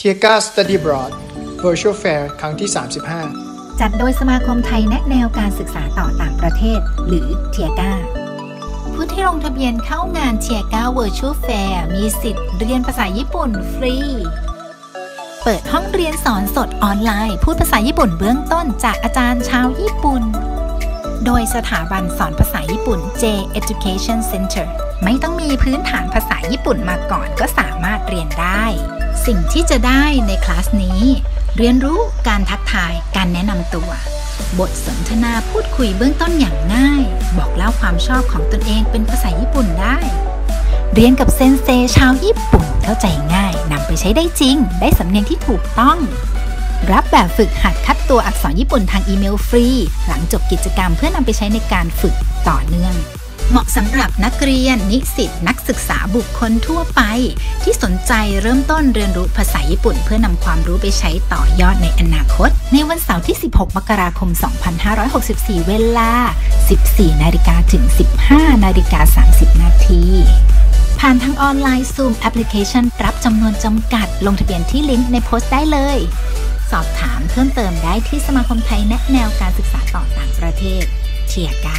TIECA Study Abroad Virtual Fair ครั้งที่ 35 จัดโดยสมาคมไทยแนะแนวการศึกษาต่อต่างประเทศ หรือ TIECA ผู้ที่ลงทะเบียนเข้างาน TIECA Virtual Fair มีสิทธิ์เรียนภาษาญี่ปุ่นฟรี เปิดห้องเรียนสอนสดออนไลน์ พูดภาษาญี่ปุ่นเบื้องต้นจากอาจารย์ชาวญี่ปุ่น โดยสถาบันสอนภาษาญี่ปุ่น J Education Center ไม่ต้องมีพื้นฐานภาษาญี่ปุ่นมาก่อนก็สามารถเรียนได้ สิ่งที่จะได้ในคลาสนี้ เรียนรู้การทักทายการแนะนำตัว บทสนทนาพูดคุยเบื้องต้นอย่างง่าย บอกเล่าความชอบของตนเองเป็นภาษาญี่ปุ่นได้ เรียนกับเซนเซชาวญี่ปุ่นเข้าใจง่ายนำไปใช้ได้จริง ได้สำเนียงที่ถูกต้อง รับแบบฝึกหัดคัดตัวอักษรญี่ปุ่นทางอีเมลฟรี หลังจบกิจกรรมเพื่อนำไปใช้ในการฝึกต่อเนื่อง เหมาะสำหรับนักเรียน นิสิตนักศึกษาบุคคลทั่วไป ที่สนใจเริ่มต้นเรียนรู้ภาษาญี่ปุ่น เพื่อนำความรู้ไปใช้ต่อยอดในอนาคต ในวันเสาร์ที่ 16 มกราคม 2564 เวลา 14 นาฬิกาถึง 15 นาฬิกา 30 นาทีผ่านทางออนไลน์ Zoom Application รับจำนวนจำกัด ลงทะเบียนที่ลิงก์ในโพสต์ได้เลย สอบถามเพิ่มเติมได้ที่สมาคมไทยแนะแนวการศึกษาต่อต่างประเทศเทียกา